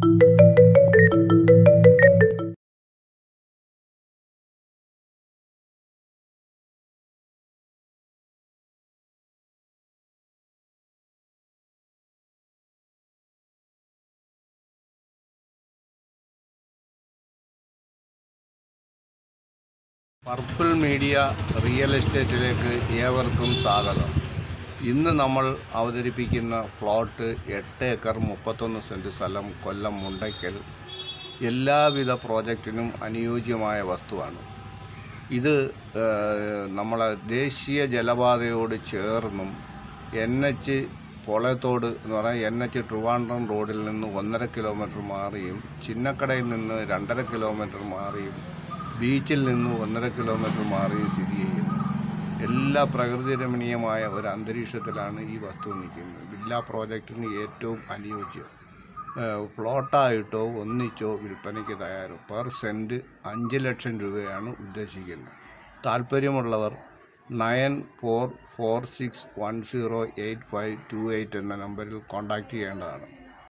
Purple media real എസ്റ്റേറ്റിലേക്ക് ഏവർക്കും സ്വാഗതം. ഇന്ന് നമ്മൾ അവതരിപ്പിക്കുന്ന പ്ലോട്ട് എട്ട് ഏക്കർ മുപ്പത്തൊന്ന് സെന്റ് സ്ഥലം കൊല്ലം മുണ്ടയ്ക്കൽ എല്ലാവിധ പ്രോജക്റ്റിനും അനുയോജ്യമായ വസ്തുവാണ്. ഇത് നമ്മളെ ദേശീയ ജലപാതയോട് ചേർന്നും എൻ എച്ച് പൊളയത്തോട് എന്ന് പറഞ്ഞാൽ എൻ എച്ച് ട്രിവാൻഡ്രം റോഡിൽ നിന്ന് ഒന്നര കിലോമീറ്റർ മാറിയും ചിന്നക്കടയിൽ നിന്ന് രണ്ടര കിലോമീറ്റർ മാറിയും ബീച്ചിൽ നിന്ന് ഒന്നര കിലോമീറ്റർ മാറിയും സ്ഥിതി ചെയ്യുന്നു. എല്ലാ പ്രകൃതി രമണീയമായ ഒരു അന്തരീക്ഷത്തിലാണ് ഈ വസ്തു നിൽക്കുന്നത്. വില്ല പ്രോജക്റ്റിന് ഏറ്റവും അനുയോജ്യം. പ്ലോട്ടായിട്ടോ ഒന്നിച്ചോ വിൽപ്പനയ്ക്ക് തയ്യാറും. പെർ സെന്റ് അഞ്ച് ലക്ഷം രൂപയാണ് ഉദ്ദേശിക്കുന്നത്. താല്പര്യമുള്ളവർ nine four four six one zero eight five two eight എന്ന നമ്പറിൽ കോൺടാക്റ്റ് ചെയ്യേണ്ടതാണ്.